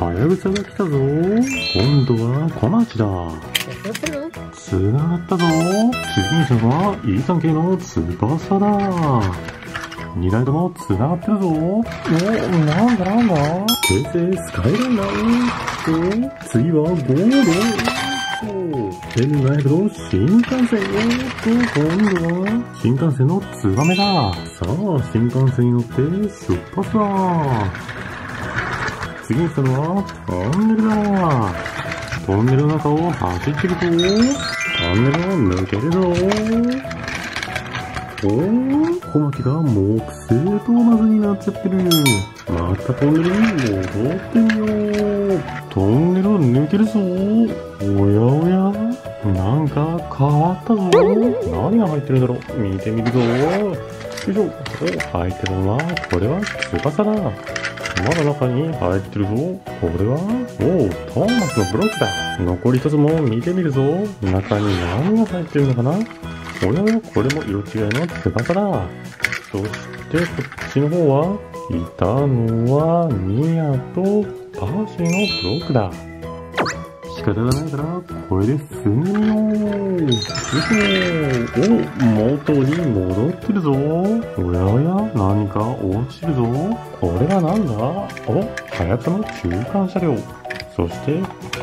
はやぶさが来たぞ。今度は小町だ。つながったぞ。次者は E 3系の翼だ。二台ともつながってるぞ。お、なんだなんだ平成スカイライナー。お、次はゴールド。変なやけど、新幹線よ。と、今度は、新幹線のツバメだ。さあ、新幹線に乗って出発だ。次に来たのは、トンネルだ。トンネルの中を走ってるぞ。トンネルを抜けるぞ。おー、小牧が木製と同じになっちゃってる。またトンネルに戻ってみよう。トンネルを抜けるぞ。おやおやなんか変わったぞ。何が入ってるんだろう見てみるぞ。よいしょ。お、入ってるのは、これは翼だ。まだ中に入ってるぞ。これは、おお、トーマスのブロックだ。残り一つも見てみるぞ。中に何が入ってるのかな？おやおや、これも色違いの翼だ。そして、こっちの方は、いたのは、ニアとパーシーのブロックだ。仕方がないから、これで進んでみよう。よいしょ。お、元に戻ってるぞ。おやおや、何か落ちるぞ。これはなんだ？お、はやたの？中間車両。そして、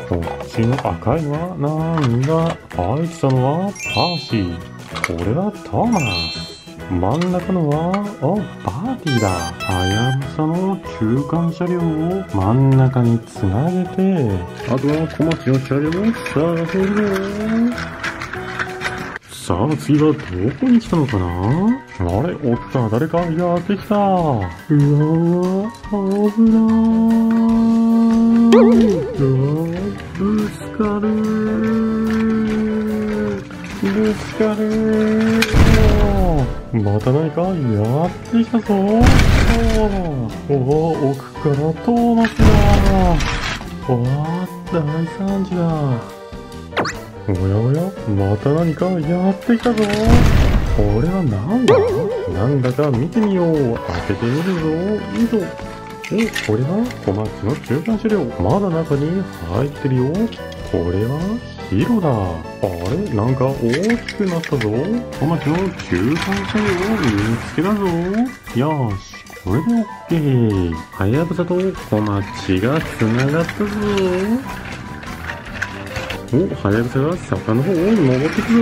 こっちの赤いのはなんだ？入ってたのはパーシー。これはトーマス。真ん中のは、お、パーティーだ。はやぶさの中間車両を真ん中につなげて、あとは小町の車両を探せるよ。さあ、次はどこに来たのかな？あれ、おった、誰かやってきた。うわうわ、危ない。うわ、ぶつかる。ぶつかる。また何かやってきたぞ。おお、奥からトーマスだ。わあ、大惨事だ。おやおや、また何かやってきたぞ。これはなんだ？なんだか見てみよう。開けてみるぞ。いいぞ。お、これは？小町の中間車両。まだ中に入ってるよ。これは？白だ。あれ？なんか大きくなったぞ。小町の中間車両を見つけたぞ。よし。これでオッケー。はやぶさと小町が繋がったぞ。お、はやぶさが坂の方を登っていくぞ。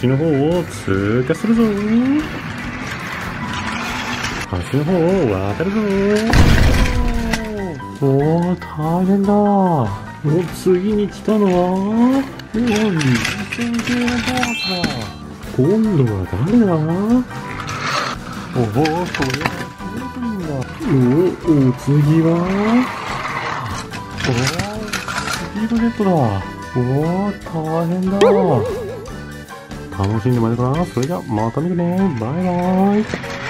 橋の方を通過するぞ。橋の方を渡るぞ。おー、大変だ。お、次に来たのは、おい、2000系のドーナツだ。今度は誰だ？おお、それはすごいんだ。お、お次は、おー、スピードジェットだ。おー、大変だ。楽しんでもらえたかなそれじゃ、また見るね。バイバイ。